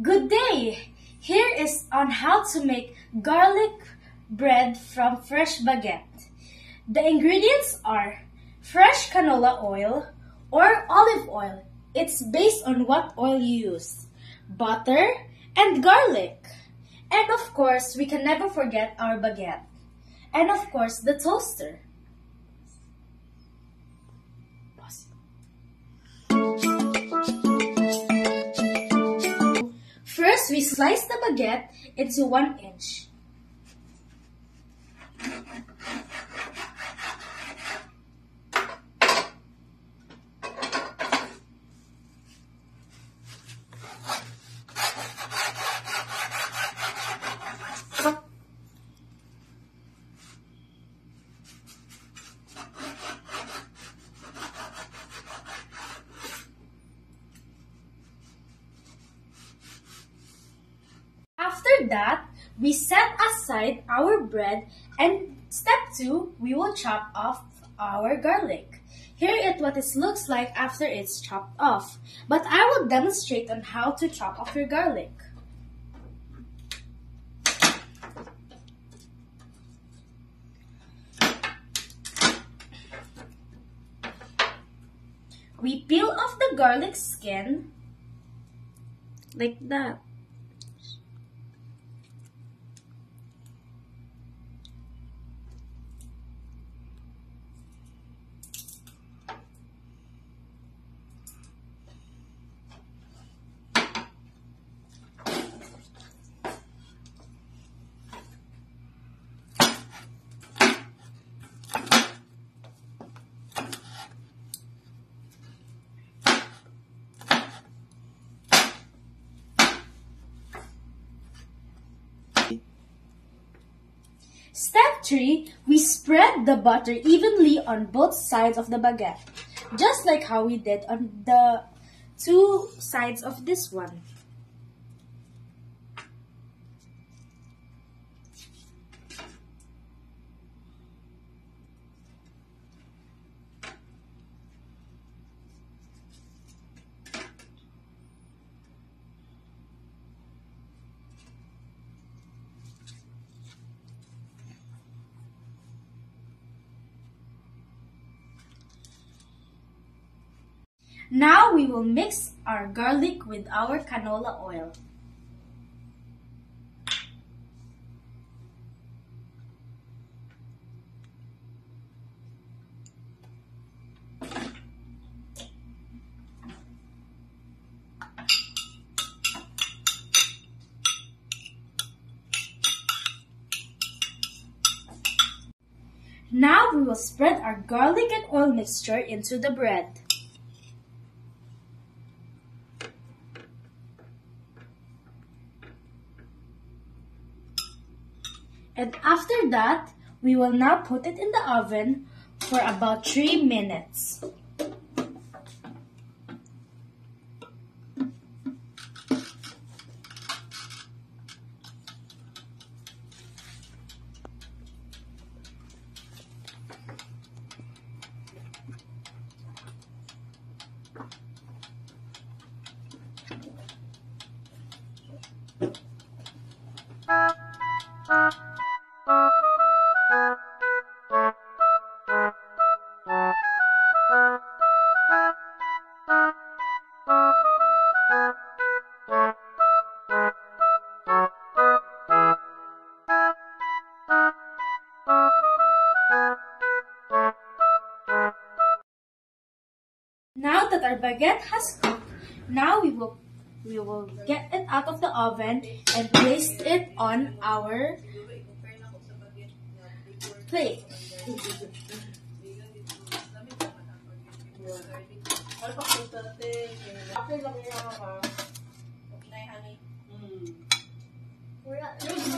Good day! Here is on how to make garlic bread from fresh baguette. The ingredients are fresh canola oil or olive oil. It's based on what oil you use. Butter and garlic. And of course, we can never forget our baguette. And of course, the toaster. First, we slice the baguette into one inch. That, we set aside our bread and step two, we will chop off our garlic. Here is what it looks like after it's chopped off. But I will demonstrate on how to chop off your garlic. We peel off the garlic skin like that. Step 3, we spread the butter evenly on both sides of the baguette, just like how we did on the two sides of this one. Now we will mix our garlic with our canola oil. Now we will spread our garlic and oil mixture into the bread. And after that, we will now put it in the oven for about 3 minutes. Our baguette has cooked, now we will we will get it out of the oven and place it on our plate.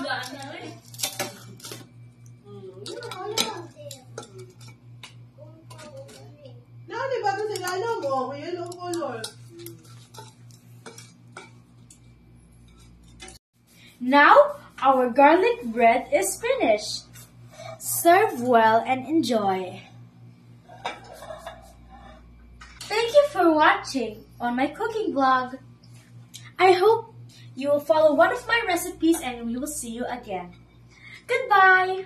Na, Now our garlic bread is finished. Serve well and enjoy. Thank you for watching on my cooking vlog. I hope you will follow one of my recipes and we will see you again. Goodbye!